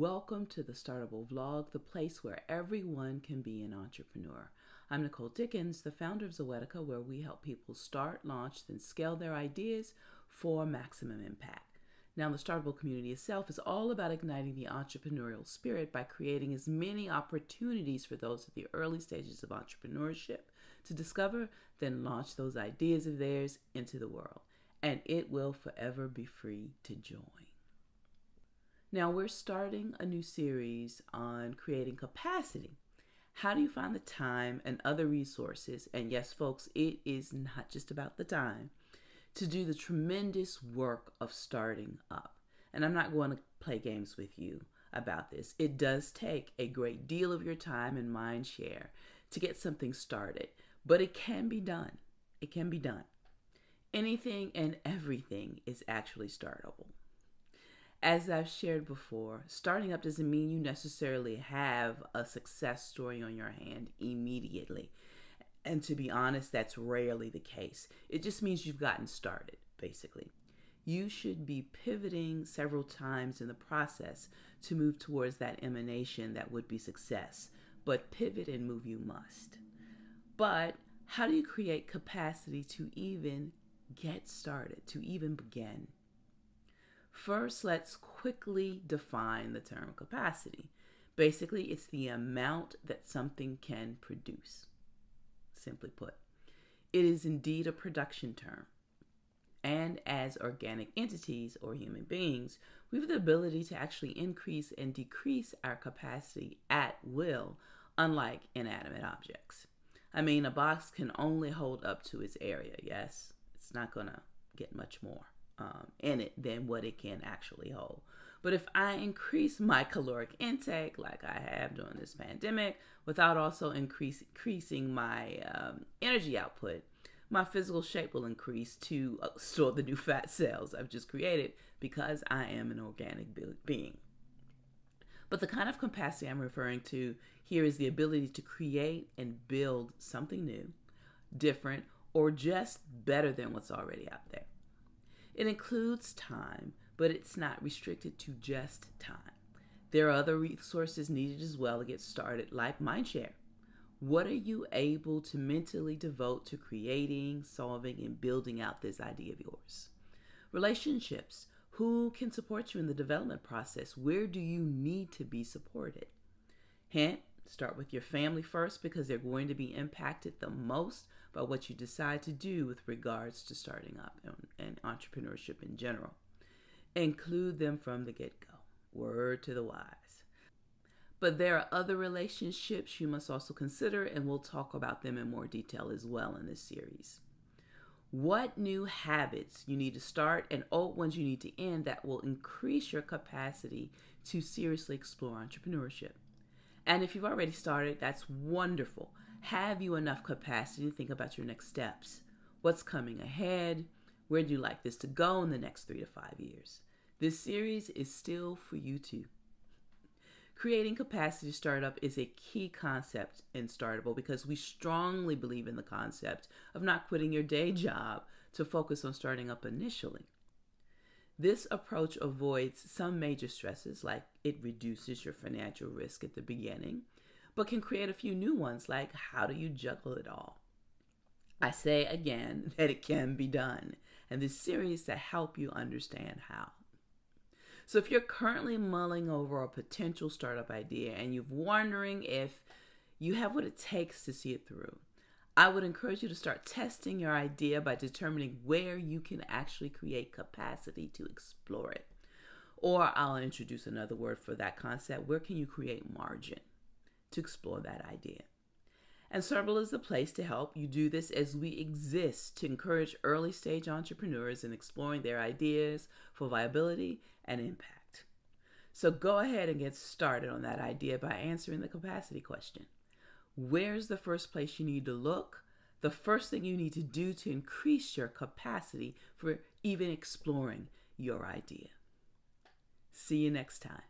Welcome to the Startable Vlog, the place where everyone can be an entrepreneur. I'm Nicole Dickens, the founder of Zoetica, where we help people start, launch, then scale their ideas for maximum impact. Now, the Startable community itself is all about igniting the entrepreneurial spirit by creating as many opportunities for those at the early stages of entrepreneurship to discover, then launch those ideas of theirs into the world. And it will forever be free to join. Now, we're starting a new series on creating capacity. How do you find the time and other resources? And yes, folks, it is not just about the time to do the tremendous work of starting up. And I'm not going to play games with you about this. It does take a great deal of your time and mind share to get something started, but it can be done. It can be done. Anything and everything is actually startable. As I've shared before, starting up doesn't mean you necessarily have a success story on your hand immediately. And to be honest, that's rarely the case. It just means you've gotten started, basically. You should be pivoting several times in the process to move towards that emanation that would be success. But pivot and move you must. But how do you create capacity to even get started, to even begin? First, let's quickly define the term capacity. Basically, it's the amount that something can produce, simply put. It is indeed a production term. And as organic entities or human beings, we have the ability to actually increase and decrease our capacity at will, unlike inanimate objects. I mean, a box can only hold up to its area, yes? It's not to get much more um, in it than what it can actually hold. But if I increase my caloric intake, like I have during this pandemic, without also increase, increasing my um, energy output, my physical shape will increase to uh, store the new fat cells I've just created because I am an organic being. But the kind of capacity I'm referring to here is the ability to create and build something new, different, or just better than what's already out there. It includes time, but it's not restricted to just time. There are other resources needed as well to get started, like Mindshare. What are you able to mentally devote to creating, solving, and building out this idea of yours? Relationships. Who can support you in the development process? Where do you need to be supported? Hint Start with your family first because they're going to be impacted the most by what you decide to do with regards to starting up and, and entrepreneurship in general. Include them from the get go. Word to the wise. But there are other relationships you must also consider, and we'll talk about them in more detail as well in this series. What new habits you need to start and old ones you need to end that will increase your capacity to seriously explore entrepreneurship? And if you've already started, that's wonderful. Have you enough capacity to think about your next steps? What's coming ahead? Where do you like this to go in the next three to five years? This series is still for you too. Creating capacity startup is a key concept in Startable because we strongly believe in the concept of not quitting your day job to focus on starting up initially. This approach avoids some major stresses, like it reduces your financial risk at the beginning, but can create a few new ones, like how do you juggle it all? I say again that it can be done, and this series to help you understand how. So, if you're currently mulling over a potential startup idea and you're wondering if you have what it takes to see it through, I would encourage you to start testing your idea by determining where you can actually create capacity to explore it. Or I'll introduce another word for that concept. Where can you create margin to explore that idea? And Startable is the place to help you do this as we exist to encourage early stage entrepreneurs in exploring their ideas for viability and impact. So go ahead and get started on that idea by answering the capacity question. Where's the first place you need to look? The first thing you need to do to increase your capacity for even exploring your idea. See you next time.